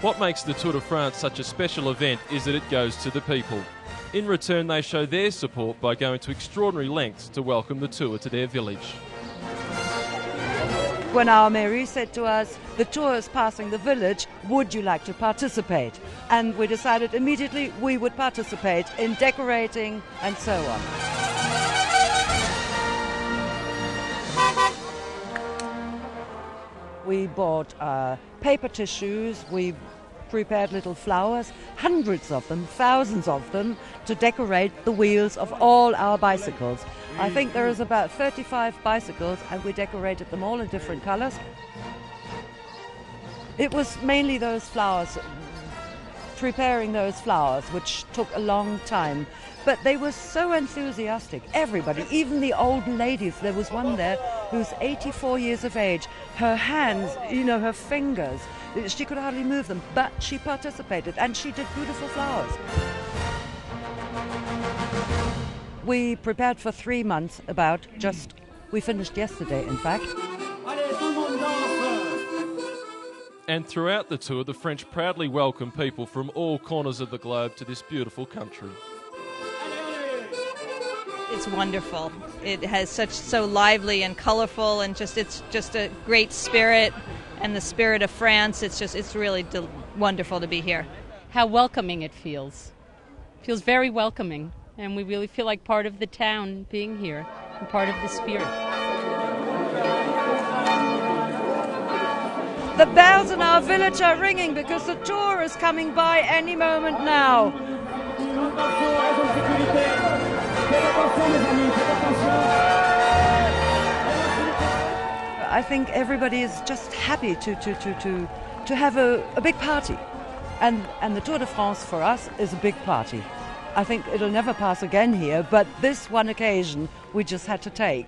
What makes the Tour de France such a special event is that it goes to the people. In return, they show their support by going to extraordinary lengths to welcome the Tour to their village. When our mairie said to us, the tour is passing the village, would you like to participate? And we decided immediately we would participate in decorating and so on. We bought uh, paper tissues, we prepared little flowers, hundreds of them, thousands of them, to decorate the wheels of all our bicycles. I think there is about 35 bicycles, and we decorated them all in different colors. It was mainly those flowers, preparing those flowers, which took a long time. But they were so enthusiastic, everybody, even the old ladies. There was one there who's 84 years of age. Her hands, you know, her fingers, she could hardly move them, but she participated and she did beautiful flowers. We prepared for three months about just, we finished yesterday, in fact. And throughout the tour, the French proudly welcome people from all corners of the globe to this beautiful country. It's wonderful. It has such so lively and colorful, and just it's just a great spirit and the spirit of France. It's just it's really de- wonderful to be here. How welcoming it feels. Feels very welcoming, and we really feel like part of the town being here and part of the spirit. The bells in our village are ringing because the tour is coming by any moment now. I think everybody is just happy to, to, to, to, to have a, a big party. And, and the Tour de France for us is a big party. I think it'll never pass again here, but this one occasion we just had to take.